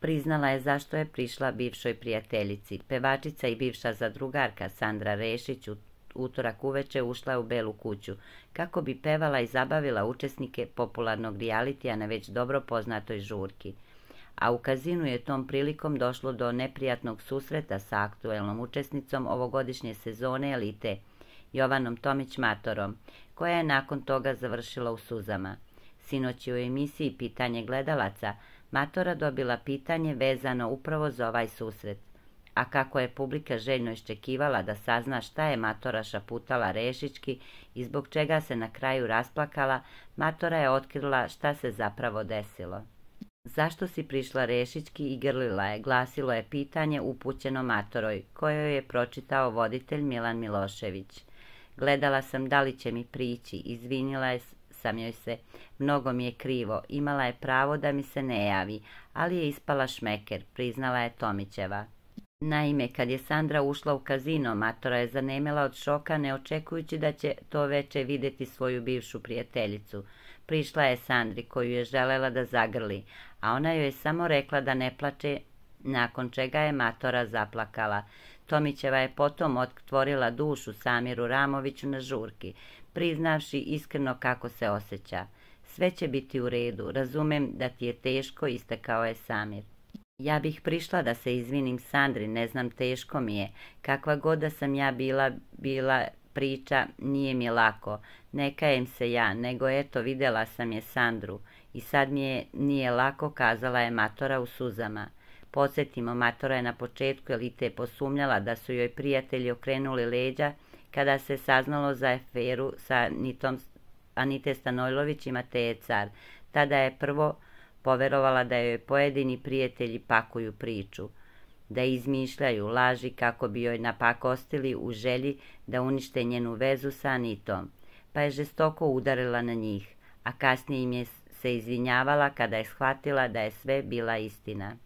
Priznala je zašto je prišla bivšoj prijateljici. Pevačica i bivša zadrugarka Sandra Rešić u utorak uveče ušla u Belu kuću, kako bi pevala i zabavila učesnike popularnog realitija na već dobro poznatoj žurki. A u kazinu je tom prilikom došlo do neprijatnog susreta sa aktuelnom učesnicom ovogodišnje sezone elite, Jovanom Tomić Matorom, koja je nakon toga završila u suzama. Sinoć je u emisiji Pitanje gledalaca Matora dobila pitanje vezano upravo za ovaj susret. A kako je publika željno iščekivala da sazna šta je Matora šaputala Rešički i zbog čega se na kraju rasplakala, Matora je otkrila šta se zapravo desilo. Zašto si prišla Rešički i grlila je, glasilo je pitanje upućeno Matoroj, kojoj je pročitao voditelj Milan Milošević. Gledala sam da li će mi prići, izvinila je sam joj se, mnogo mi je krivo, imala je pravo da mi se ne javi, ali je ispala šmeker, priznala je Tomićeva. Naime, kad je Sandra ušla u kazino, Matora je zanemela od šoka, ne očekujući da će to veče vidjeti svoju bivšu prijateljicu. Prišla je Sandri, koju je želela da zagrli, a ona joj je samo rekla da ne plače, nakon čega je Matora zaplakala. Tomićeva je potom otvorila dušu Samiru Ramoviću na žurki, priznavši iskreno kako se osjeća. Sve će biti u redu, razumem da ti je teško, istakao je Samir. Ja bih prišla da se izvinim Sandri, ne znam, teško mi je. Kakva god da sam ja bila, bila priča, nije mi lako. Ne kajem se ja, nego eto, vidjela sam je Sandru. I sad mi je nije lako, kazala je Matora u suzama. Podsjetimo, Matora je na početku elite posumnjala da su joj prijatelji okrenuli leđa kada se saznalo za aferu sa Nitom, Anite Stanojlović i Mateje Car. Tada je prvo poverovala da joj pojedini prijatelji pakuju priču, da izmišljaju laži kako bi joj napakostili u želji da unište njenu vezu sa Anitom, pa je žestoko udarila na njih, a kasnije im je se izvinjavala kada je shvatila da je sve bila istina.